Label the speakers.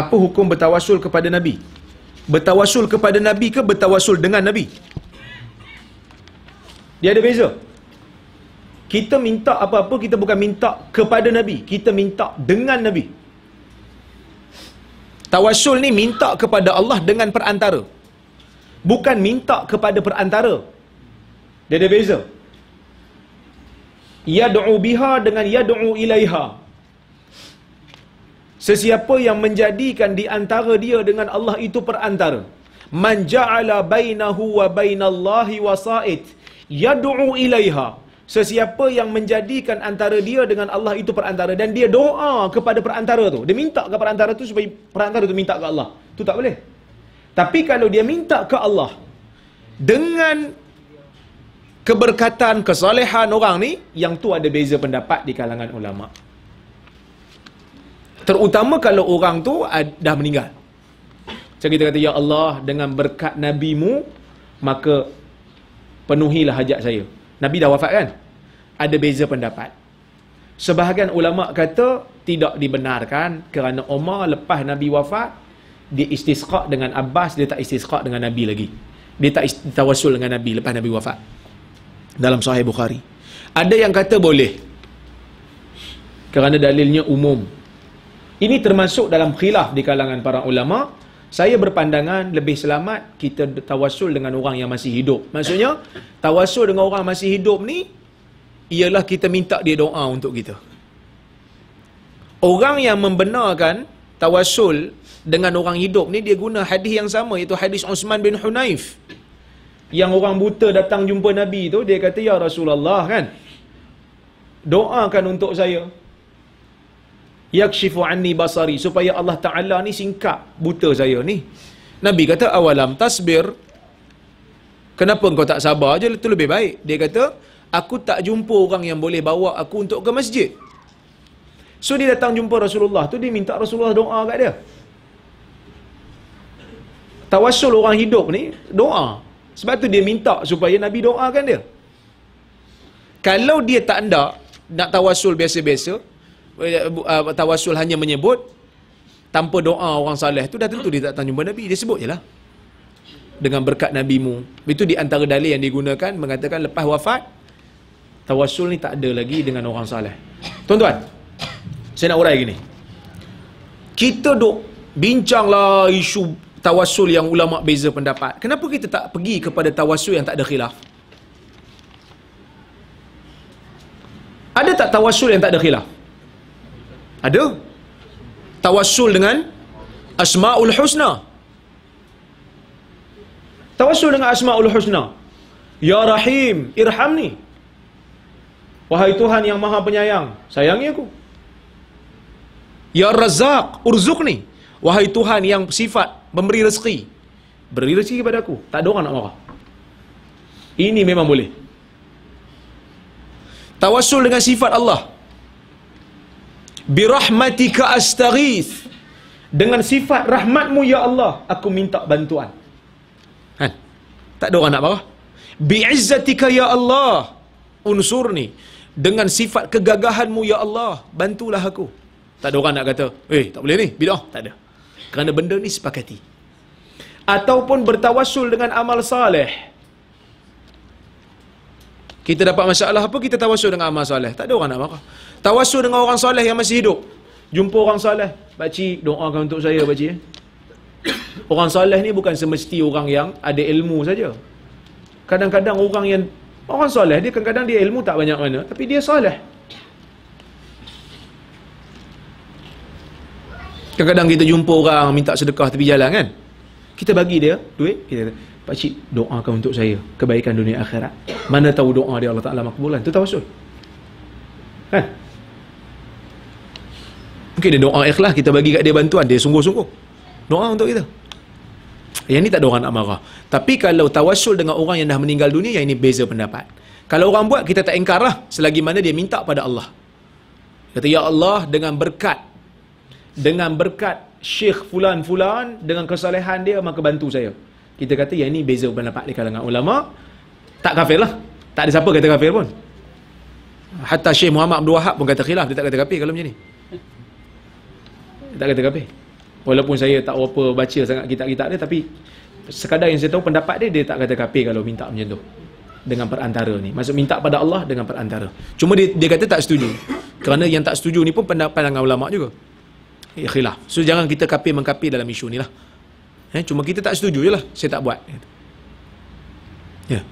Speaker 1: Apa hukum bertawasul kepada Nabi? Bertawasul kepada Nabi ke bertawasul dengan Nabi? Dia ada beza. Kita minta apa-apa, kita bukan minta kepada Nabi. Kita minta dengan Nabi. Tawasul ni minta kepada Allah dengan perantara. Bukan minta kepada perantara. Dia ada beza. Yad'u biha dengan yad'u ilaiha. Sesiapa yang menjadikan di antara dia dengan Allah itu perantara. Man ja'ala bainahu wa bainallahi wasa'id. Yad'u ilaiha. Sesiapa yang menjadikan antara dia dengan Allah itu perantara dan dia doa kepada perantara tu. Dia minta ke perantara tu supaya perantara tu minta ke Allah. Tu tak boleh. Tapi kalau dia minta ke Allah dengan keberkatan, kesalehan orang ni, yang tu ada beza pendapat di kalangan ulama. Terutama kalau orang tu dah meninggal. Macam kita kata, Ya Allah, dengan berkat Nabi-Mu, maka penuhilah hajat saya. Nabi dah wafat kan? Ada beza pendapat. Sebahagian ulama kata tidak dibenarkan kerana Umar lepas Nabi wafat dia istisqa dengan Abbas dia tak istisqa dengan Nabi lagi. Dia tak tawassul dengan Nabi lepas Nabi wafat. Dalam Sahih Bukhari. Ada yang kata boleh. Kerana dalilnya umum. Ini termasuk dalam khilaf di kalangan para ulama. Saya berpandangan lebih selamat kita tawassul dengan orang yang masih hidup. Maksudnya, tawassul dengan orang masih hidup ni ialah kita minta dia doa untuk kita. Orang yang membenarkan tawassul dengan orang hidup ni dia guna hadis yang sama iaitu hadis Uthman bin Hunaif. Yang orang buta datang jumpa Nabi tu dia kata ya Rasulullah kan. Doakan untuk saya. Yakshifu anni basari supaya Allah Taala ni singkap buta saya ni. Nabi kata awalam tasbir. Kenapa engkau tak sabar je itu lebih baik. Dia kata aku tak jumpa orang yang boleh bawa aku untuk ke masjid. So dia datang jumpa Rasulullah tu dia minta Rasulullah doa kat dia. Tawassul orang hidup ni doa. Sebab tu dia minta supaya Nabi doakan dia. Kalau dia tak hendak nak tawassul biasa-biasa, uh, tawassul hanya menyebut tanpa doa orang saleh tu dah tentu dia tak datang jumpa Nabi. Dia sebut je lah. Dengan berkat Nabi-Mu. Itu di antara dalil yang digunakan mengatakan lepas wafat, tawassul ni tak ada lagi dengan orang saleh. Tuan-tuan, saya nak urai gini. Kita duk bincanglah isu tawassul yang ulama beza pendapat. Kenapa kita tak pergi kepada tawassul yang tak ada khilaf? Ada tak tawassul yang tak ada khilaf? Ada. Tawassul dengan Asmaul Husna. Tawassul dengan Asmaul Husna. Ya Rahim, irhamni. Wahai Tuhan yang Maha Penyayang, sayangi aku. Ya Razak, urzukni. Wahai Tuhan yang sifat memberi rezeki. Beri rezeki kepada aku. Tak ada orang nak marah. Ini memang boleh. Tawassul dengan sifat Allah. Birahmatika astaghith. Dengan sifat rahmatmu ya Allah, aku minta bantuan. Kan? Tak ada orang nak marah. Bi'izzatika ya Allah, unsurni. Dengan sifat kegagahanmu ya Allah, bantulah aku. Tak ada orang nak kata, eh tak boleh ni, bidah. Tak ada. Kerana benda ni sepakati. Ataupun bertawassul dengan amal saleh. Kita dapat masalah apa, kita tawassul dengan amal saleh. Tak ada orang nak marah. Tawassul dengan orang saleh yang masih hidup. Jumpa orang saleh. Pakcik, doakan untuk saya pakcik. Eh. Orang saleh ni bukan semesti orang yang ada ilmu saja. Kadang-kadang orang yang orang soleh dia kadang-kadang dia ilmu tak banyak mana tapi dia soleh. Kadang-kadang kita jumpa orang minta sedekah tepi jalan kan. Kita bagi dia duit, kita Pak Cik, doakan untuk saya kebaikan dunia akhirat. Mana tahu doa dia Allah Taala makbulan. Itu tawassul. Kan? Mungkin dia doa ikhlas, kita bagi kat dia bantuan, dia sungguh-sungguh. Doa untuk kita. Yang ni tak ada orang nak marah. Tapi kalau tawassul dengan orang yang dah meninggal dunia, yang ini beza pendapat. Kalau orang buat, kita tak engkar lah. Selagi mana dia minta pada Allah. Kata, Ya Allah, dengan berkat. Dengan berkat Syekh Fulan-Fulan, dengan kesalehan dia, maka bantu saya. Kita kata, yang ini beza pendapat di kalangan ulama. Tak kafir lah. Tak ada siapa kata kafir pun. Hatta Syekh Muhammad Abdul Wahab pun kata khilaf. Dia tak kata kafir kalau macam ni. Dia tak kata kafir. Walaupun saya tak berapa baca sangat kitab-kitab dia tapi sekadar yang saya tahu pendapat dia dia tak kata kafir kalau minta macam tu dengan perantara ni. Maksud minta pada Allah dengan perantara. Cuma dia dia kata tak setuju. Kerana yang tak setuju ni pun pandangan ulama juga. Ya khilaf. So jangan kita kafir mengkafir dalam isu ni lah. Eh, cuma kita tak setuju je lah. Saya tak buat. Ya.